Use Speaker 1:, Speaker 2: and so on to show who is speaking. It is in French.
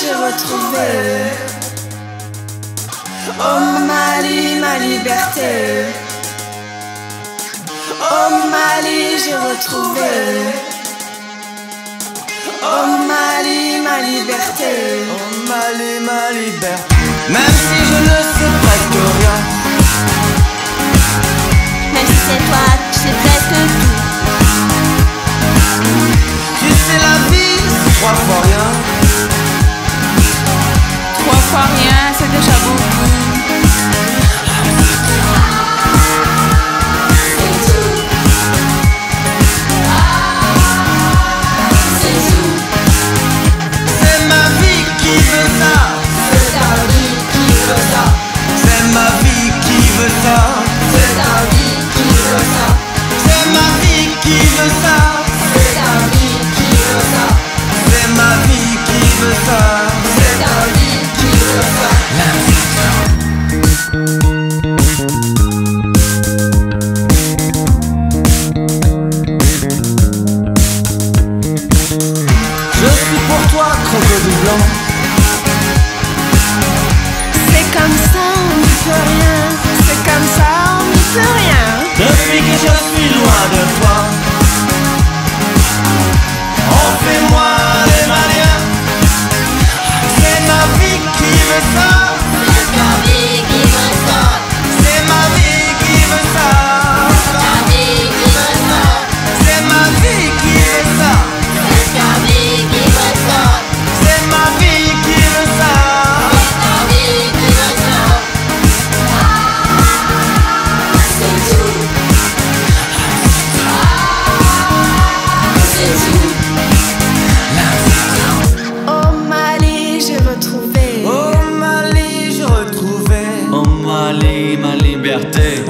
Speaker 1: j'ai retrouvé. Oh Mali, ma liberté. Oh Mali, j'ai retrouvé. Oh Mali, ma liberté.
Speaker 2: Oh Mali, ma liberté. Même si je ne sais presque rien.
Speaker 3: Même si c'est toi, tu sais presque tout.
Speaker 2: Tu sais la vie, trois fois.
Speaker 1: C'est déjà beaucoup.
Speaker 2: C'est tout.
Speaker 1: C'est tout.
Speaker 2: C'est ma vie qui veut ça.
Speaker 1: C'est
Speaker 2: ma vie qui veut ça.
Speaker 1: C'est
Speaker 2: ma vie qui veut ça.
Speaker 1: C'est
Speaker 2: ma vie qui veut ça.
Speaker 4: long
Speaker 2: day.